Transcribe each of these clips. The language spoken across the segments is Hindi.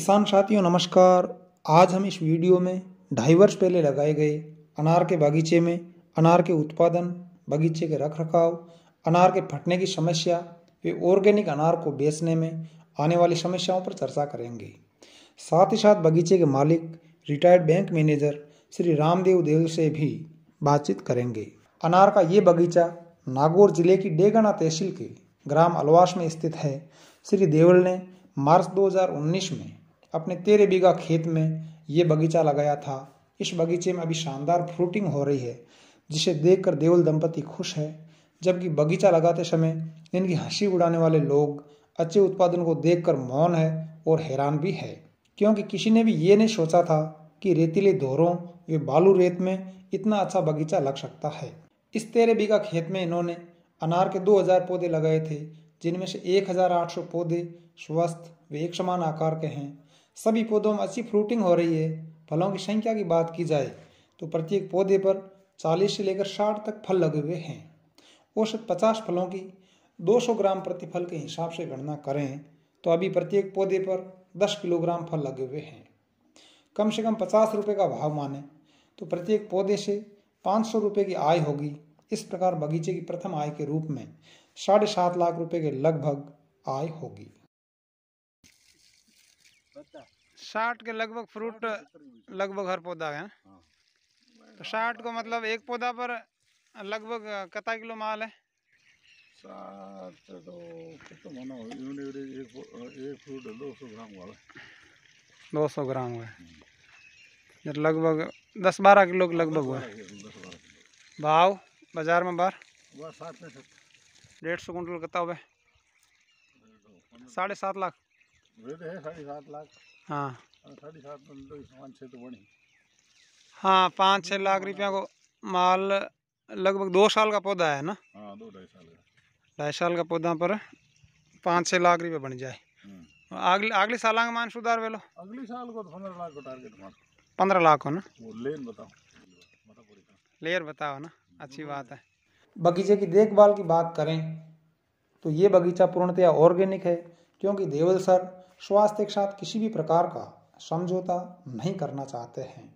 किसान साथियों, नमस्कार। आज हम इस वीडियो में ढाई वर्ष पहले लगाए गए अनार के बागीचे में अनार के उत्पादन, बगीचे के रख रखाव अनार के फटने की समस्या, व ऑर्गेनिक अनार को बेचने में आने वाली समस्याओं पर चर्चा करेंगे। साथ ही साथ बगीचे के मालिक, retired bank manager Shri Ramdev Dev से भी बातचीत करेंगे। अनार का ये बगीचा नागौर ज़िले की डेगना तहसील के ग्राम अलवास में स्थित है। श्री देवल ने मार्च 2019 में अपने तेरह बीघा खेत में ये बगीचा लगाया था। इस बगीचे में अभी शानदार फ्रूटिंग हो रही है, जिसे देखकर देवल दंपति खुश है, जबकि बगीचा लगाते समय इनकी हँसी उड़ाने वाले लोग अच्छे उत्पादन को देखकर मौन है और हैरान भी है, क्योंकि किसी ने भी ये नहीं सोचा था कि रेतीले धोरों व बालू रेत में इतना अच्छा बगीचा लग सकता है। इस तेरह बीघा खेत में इन्होंने अनार के 2000 पौधे लगाए थे, जिनमें से 1800 पौधे स्वस्थ व एक समान आकार के हैं सभी पौधों में अच्छी फ्रूटिंग हो रही है, फलों की संख्या की बात की जाए तो प्रत्येक पौधे पर 40 से लेकर 60 तक फल लगे हुए हैं। औसत 50 फलों की 200 ग्राम प्रति फल के हिसाब से गणना करें तो अभी प्रत्येक पौधे पर 10 किलोग्राम फल लगे हुए हैं। कम से कम पचास रुपये का भाव माने तो प्रत्येक पौधे से पाँच सौ रुपये की आय होगी। इस प्रकार बगीचे की प्रथम आय के रूप में साढ़े सात लाख रुपए के लगभग आय होगी। साठ के लगभग फ्रूट लगभग हर पौधा है। तो साठ को मतलब एक पौधा पर लगभग कितना किलो माल है? तो कितना होना हो यूनिट एक एक फ्रूट दो सौ ग्राम वाला। दो सौ ग्राम हुआ है। लगभग दस बारह किलो के लगभग हुआ है। बारह किलो भाव बाज़ार में बार? डेढ़ सौ कुंटल कितना हुआ साढ़े सात लाख। है साढ़े सात लाख हाँ साढ़े सात तो पाँच छः तो बनी हाँ पाँच छः लाख रुपया को माल लगभग दो साल का पौधा है ना हाँ दो ढाई साल का ढाई साल का पौधा पर पाँच छः लाख रुपये बन जाए हम्म। अगले अगले साल का मान सुधार वेलो अगले साल को तो पंद्रह लाख का टारगेट हमारा पंद्रह लाख हो ना वो लेन बताओ बता लेयर बताओ ना अच्छी बात है बगीचे की देखभाल की बात करें तो ये बगीचा पूर्णतया ऑर्गेनिक है क्योंकि देवल सर स्वास्थ्य के साथ किसी भी प्रकार का समझौता नहीं करना चाहते हैं।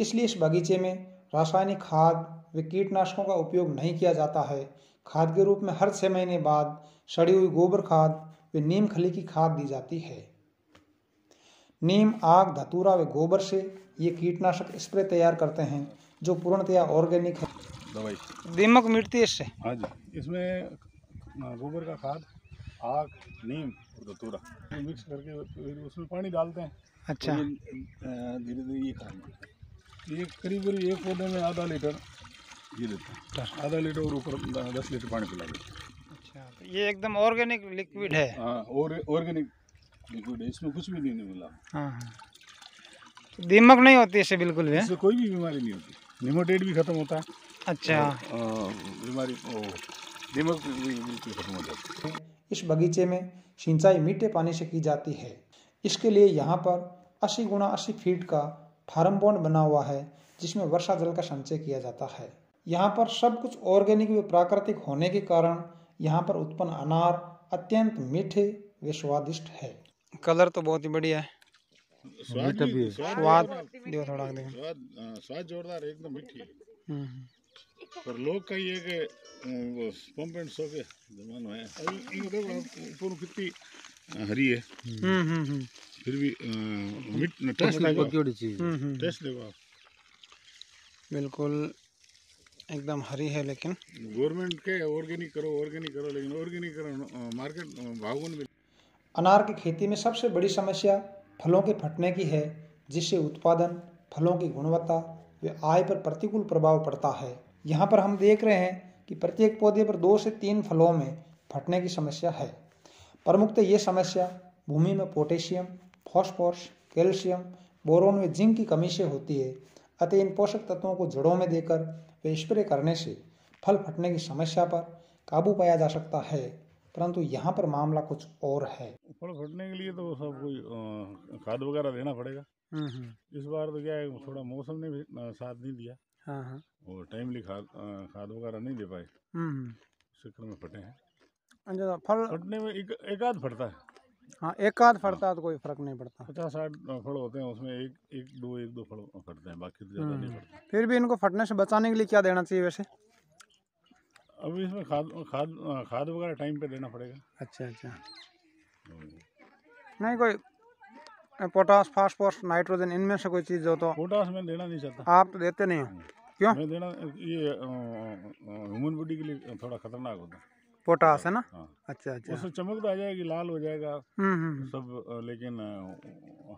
इसलिए इस बगीचे में रासायनिक खाद व कीटनाशकों का उपयोग नहीं किया जाता है। खाद के रूप में हर छः महीने बाद सड़ी हुई गोबर खाद व नीम खली की खाद दी जाती है। नीम आग धतूरा व गोबर से ये कीटनाशक स्प्रे तैयार करते हैं जो पूर्णतया ऑर्गेनिक है। दवाई। दीमक मिटती है इससे। हाँ जी। इसमें गोबर का खाद आग नीम धतूरा मिक्स करके फिर उसमें पानी डालते हैं। अच्छा। धीरे धीरे ये खाएँगे ये करीब करीब एक पौधे में आधा लीटर ये देते हैं। आधा लीटर और ऊपर दस लीटर पानी पिलाएँगे अच्छा तो ये एकदम ऑर्गेनिक लिक्विड है। हाँ और ऑर्गेनिक लिक्विड है। इसमें कुछ भी नहीं, मिला हाँ हाँ। तो दीमक नहीं होती इससे बिल्कुल भी हैं? इससे कोई भी बीमारी नहीं होती। निमोटेड भी खत्म होता है। अच्छा। बीमारी दीमक भी बिल्कुल खत्म हो जाती है। इस बगीचे में सिंचाई मीठे पानी से की जाती है। इसके लिए यहाँ पर 80 गुना अस्सी फीट का फार्म बॉन्ड बना हुआ है जिसमें वर्षा जल का संचय किया जाता है। यहाँ पर सब कुछ ऑर्गेनिक व प्राकृतिक होने के कारण यहाँ पर उत्पन्न अनार अत्यंत मीठे व स्वादिष्ट है। कलर तो बहुत ही बढ़िया है। स्वाद स्वाद स्वाद हाँ, जोरदार एकदम मीठी है। हम्म, हम्म। पर लोग का ये कि वो पंप एंड सो के जमाना है अभी इनको देखो ऊपर कितनी हरी है हम्म हम्म हम्म फिर भी मिट टेस्ट देखो आप, हम्म, हम्म टेस्ट देखो आप बिल्कुल एकदम हरी है लेकिन गवर्नमेंट के ऑर्गेनिक करो ऑर्गेनिक करो लेकिन ऑर्गेनिक करो मार्केट नहीं मिल अनार की खेती में सबसे बड़ी समस्या फलों के फटने की है जिससे उत्पादन फलों की गुणवत्ता व आय पर प्रतिकूल प्रभाव पड़ता है। यहाँ पर हम देख रहे हैं कि प्रत्येक पौधे पर दो से तीन फलों में फटने की समस्या है। प्रमुखतः ये समस्या भूमि में पोटेशियम फॉस्फोरस कैल्शियम बोरोन व जिंक की कमी से होती है अतः इन पोषक तत्वों को जड़ों में देकर व स्प्रे करने से फल फटने की समस्या पर काबू पाया जा सकता है। परंतु यहाँ पर मामला कुछ और है। फल फटने के लिए तो सब कोई खाद वगैरह देना पड़ेगा। हम्म हम्म। इस बार तो क्या है थोड़ा मौसम ने भी साथ नहीं दिया। हाँ हाँ। और टाइमली खाद अ, खाद वगैरह नहीं दे पाए। हम्म हम्म। इस चक्कर में फटे हैं। अच्छा फल फटने में एक एक आध फटता है। हाँ एक आध फटता है तो कोई फ़र्क नहीं पड़ता। पचास साठ फल होते हैं उसमें एक एक दो एक दो फल फटते हैं बाकी तो ज़्यादा नहीं हम्म। फटते। फिर भी इनको फटने से बचाने के लिए क्या देना चाहिए वैसे? अभी इसमें खाद खाद खाद वगैरह टाइम पे देना पड़ेगा। अच्छा अच्छा। नहीं कोई पोटास फास्फोरस नाइट्रोजन इनमें से कोई चीज़ हो तो पोटास में देना नहीं चाहता। आप तो देते नहीं हो? क्यों? मैं देना ये ह्यूमन बॉडी के लिए थोड़ा खतरनाक होता है। पोटास है ना? हाँ। अच्छा अच्छा। उससे चमक तो आ जाएगी लाल हो जाएगा। हम्म हम्म सब अ, लेकिन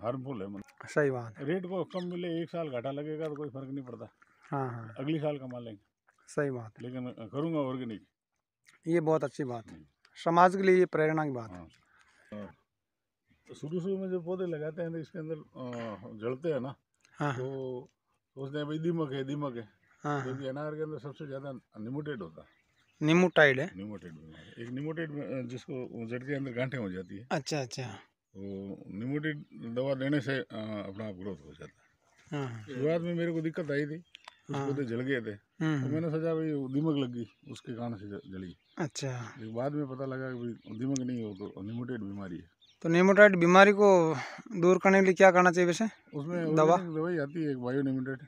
हार्मफुल है मतलब। सही बात रेट को कम मिले एक साल घाटा लगेगा तो कोई फ़र्क नहीं पड़ता। हाँ हाँ अगली साल कमा लेंगे। सही बात लेकिन करूँगा ऑर्गेनिक ये बहुत अच्छी बात है। समाज के लिए ये प्रेरणा की बात है। हाँ। तो शुरू शुरू में जो पौधे लगाते हैं तो इसके अंदर जलते हैं ना हाँ तो हैं भाई दीमक है दीमक है। हाँ हाँ। क्योंकि अनार के अंदर सबसे ज़्यादा निमोटेड होता है। नीमूटाइड है? निमोटेड एक निमोटेड जिसको जड़ के अंदर गांठें हो जाती है अच्छा अच्छा। तो निमोटेड दवा देने से अपना आप ग्रोथ हो जाता है। हाँ हाँ। शुरुआत में मेरे को दिक्कत आई थी कुछ। पौधे जल गए थे। हम्म, तो हम्म, मैंने सोचा भाई वो दीमक लग गई उसके कारण से जली। अच्छा। बाद में पता लगा कि दीमक नहीं हो तो निमोटेड बीमारी है। तो नीमोटाइड बीमारी को दूर करने के लिए क्या करना चाहिए वैसे? उसमें दवा? दवाई आती है एक बायो निमोटेड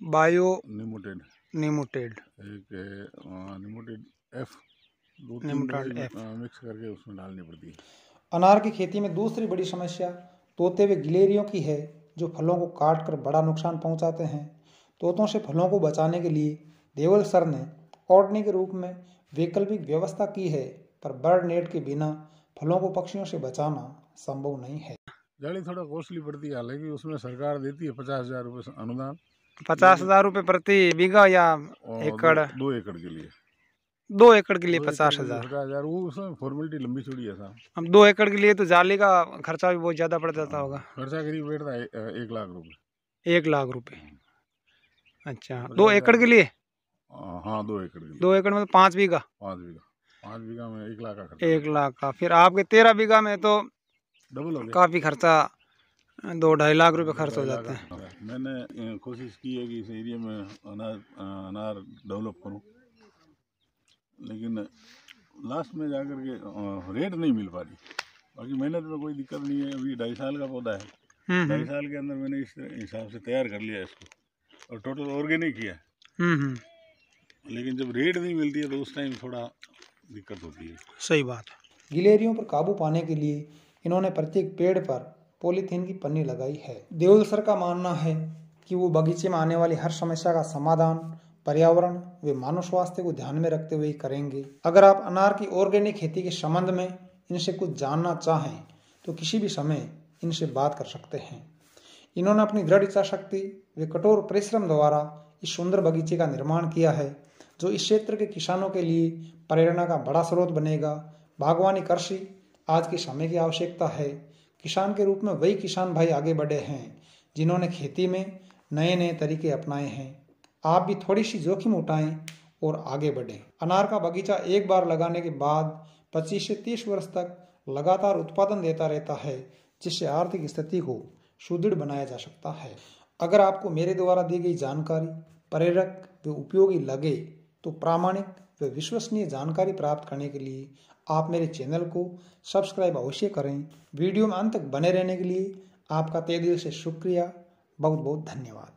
बायो निमोटेड। नीमोटेड। एक निमोटेड एफ़। दो तीन निमोटेड दवाई मिक्स करके उसमें डालनी पड़ती है। अनार की खेती में दूसरी बड़ी समस्या तोते व गिलेरियों की है जो फलों को काट कर बड़ा नुकसान पहुंचाते हैं। तोतों से फलों को बचाने के लिए देवल सर ने ऑर्डनी के रूप में वैकल्पिक व्यवस्था की है पर बर्ड नेट के बिना फलों को पक्षियों से बचाना संभव नहीं है। जाली थोड़ा कॉस्टली पड़ती है हालाँकि उसमें सरकार देती है पचास हज़ार रुपये अनुदान। पचास हज़ार रूपए प्रति बीघा या एकड़ दो, दो एकड़ के लिए। दो एकड़ के लिए पचास हज़ार। हज़ार वो उसमें फॉर्मेलिटी लंबी चौड़ी है साहब। अब दो एकड़ के लिए तो जाली का खर्चा भी बहुत ज़्यादा पड़ जाता होगा। खर्चा करीब बैठता है एक लाख रुपए एक लाख रुपए अच्छा दो एकड़ के लिए? हाँ हाँ, दो एकड़ के लिए। दो एकड़ में तो पाँच बीघा। पाँच बीघा। पाँच बीघा में एक लाख का एक लाख का। फिर आपके तेरह बीघा में तो डबल हो गया। काफ़ी खर्चा दो ढाई लाख रुपए खर्च हो जाते हैं मैंने कोशिश की है कि इस एरिया में अनार अनार डेवलप करूँ। लेकिन लास्ट में जाकर के रेट नहीं मिल पा रही। बाकी मेहनत में कोई दिक्कत नहीं है। अभी ढाई साल का पौधा है। हम्म ढाई हम्म, साल के अंदर मैंने इस हिसाब से तैयार कर लिया इसको। और टोटल ऑर्गेनिक किया हम्म, लेकिन जब रेट नहीं मिलती है तो उस टाइम थोड़ा दिक्कत होती है। सही बात है। गिलेरियों पर काबू पाने के लिए इन्होंने प्रत्येक पेड़ पर पॉलीथीन की पन्नी लगाई है। देवल सर का मानना है कि वो बगीचे में आने वाली हर समस्या का समाधान पर्यावरण व मानव स्वास्थ्य को ध्यान में रखते हुए ही करेंगे। अगर आप अनार की ऑर्गेनिक खेती के संबंध में इनसे कुछ जानना चाहें तो किसी भी समय इनसे बात कर सकते हैं। इन्होंने अपनी दृढ़ इच्छा शक्ति व कठोर परिश्रम द्वारा इस सुंदर बगीचे का निर्माण किया है। जो इस क्षेत्र के किसानों के लिए प्रेरणा का बड़ा स्रोत बनेगा। बागवानी कृषि आज के समय की आवश्यकता है। किसान के रूप में वही किसान भाई आगे बढ़े हैं, जिन्होंने खेती में नए नए तरीके अपनाए हैं। आप भी थोड़ी सी जोखिम उठाएँ और आगे बढ़ें। अनार का बगीचा एक बार लगाने के बाद 25 से 30 वर्ष तक लगातार उत्पादन देता रहता है, जिससे आर्थिक स्थिति को सुदृढ़ बनाया जा सकता है। अगर आपको मेरे द्वारा दी गई जानकारी प्रेरक व उपयोगी लगे तो प्रामाणिक व विश्वसनीय जानकारी प्राप्त करने के लिए आप मेरे चैनल को सब्सक्राइब अवश्य करें। वीडियो में अंत तक बने रहने के लिए आपका तय दिल से शुक्रिया। बहुत बहुत धन्यवाद।